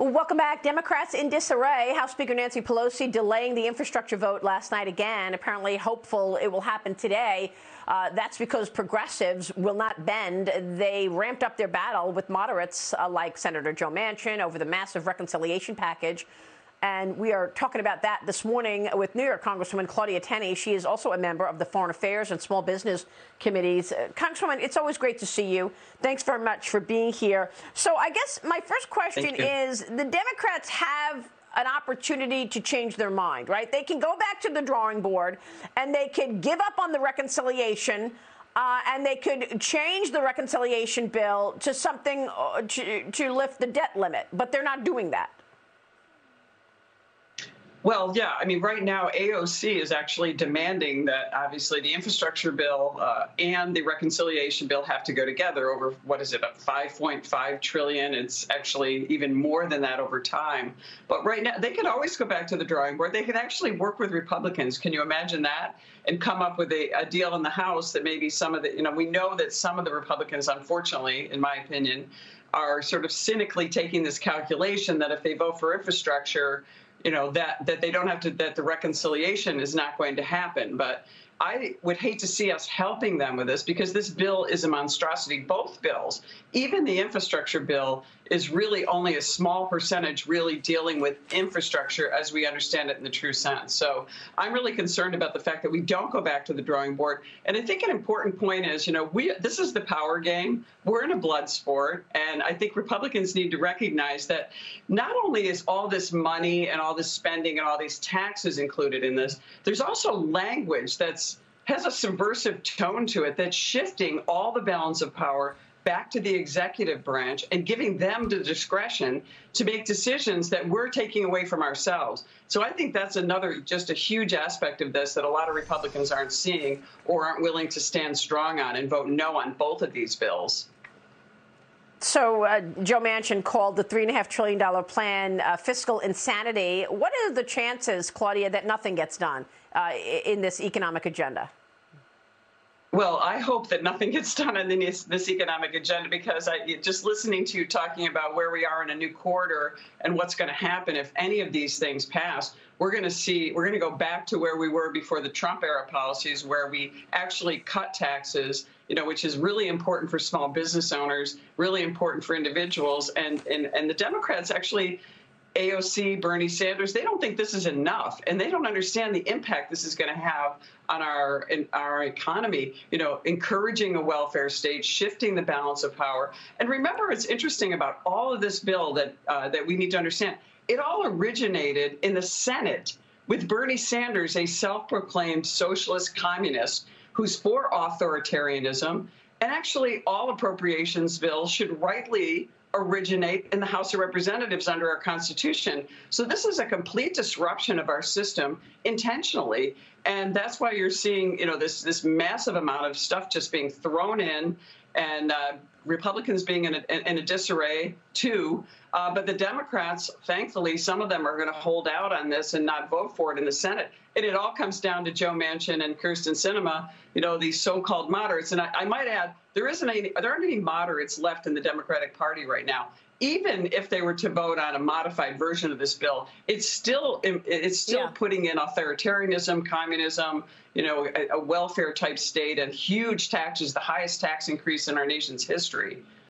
Welcome back. Democrats in disarray. House Speaker Nancy Pelosi delaying the infrastructure vote last night again, apparently hopeful it will happen today. Uh, that's because progressives will not bend. They ramped up their battle with moderates uh, like Senator Joe Manchin over the massive reconciliation package. And we are talking about that this morning with New York Congresswoman Claudia Tenney. She is also a member of the Foreign Affairs and Small Business Committees. Uh, Congresswoman, it's always great to see you. Thanks very much for being here. So, I guess my first question is the Democrats have an opportunity to change their mind, right? They can go back to the drawing board and they can give up on the reconciliation. Uh, and they could change the reconciliation bill to something uh, to, to lift the debt limit, but they're not doing that. Well, yeah. I mean, right now, AOC is actually demanding that obviously the infrastructure bill uh, and the reconciliation bill have to go together over what is it, about 5.5 trillion? It's actually even more than that over time. But right now, they could always go back to the drawing board. They could actually work with Republicans. Can you imagine that? And come up with a, a deal in the House that maybe some of the, you know, we know that some of the Republicans, unfortunately, in my opinion, are sort of cynically taking this calculation that if they vote for infrastructure, you know that that they don't have to that the reconciliation is not going to happen but I would hate to see us helping them with this because this bill is a monstrosity. Both bills, even the infrastructure bill, is really only a small percentage really dealing with infrastructure as we understand it in the true sense. So I'm really concerned about the fact that we don't go back to the drawing board. And I think an important point is, you know, we this is the power game. We're in a blood sport, and I think Republicans need to recognize that not only is all this money and all this spending and all these taxes included in this, there's also language that's has a subversive tone to it that's shifting all the balance of power back to the executive branch and giving them the discretion to make decisions that we're taking away from ourselves. So I think that's another just a huge aspect of this that a lot of Republicans aren't seeing or aren't willing to stand strong on and vote no on both of these bills. So uh, Joe Manchin called the $3.5 trillion plan uh, fiscal insanity. What are the chances, Claudia, that nothing gets done uh, in this economic agenda? Well, I hope that nothing gets done on this, this economic agenda because I, just listening to you talking about where we are in a new quarter and what's going to happen if any of these things pass, we're going to see, we're going to go back to where we were before the Trump era policies, where we actually cut taxes, you know, which is really important for small business owners, really important for individuals. And, and, and the Democrats actually, AOC, Bernie Sanders, they don't think this is enough, and they don't understand the impact this is going to have on our our economy. You know, encouraging a welfare state, shifting the balance of power. And remember, it's interesting about all of this bill that uh, that we need to understand. It all originated in the Senate with Bernie Sanders, a self-proclaimed socialist communist who's for authoritarianism. And actually, all appropriations bills should rightly originate in the House of Representatives under our Constitution. So this is a complete disruption of our system intentionally, and that's why you're seeing, you know, this this massive amount of stuff just being thrown in, and uh, Republicans being in a, in a disarray too. Uh, but the Democrats, thankfully, some of them are going to hold out on this and not vote for it in the Senate. And it all comes down to Joe Manchin and Kyrsten Sinema, you know, these so-called moderates. And I, I might add, there isn't any, there aren't any moderates left in the Democratic Party right now. Even if they were to vote on a modified version of this bill, it's still it's still yeah. putting in authoritarianism, communism, you know, a, a welfare type state, and huge taxes, the highest tax increase in our nation's history history.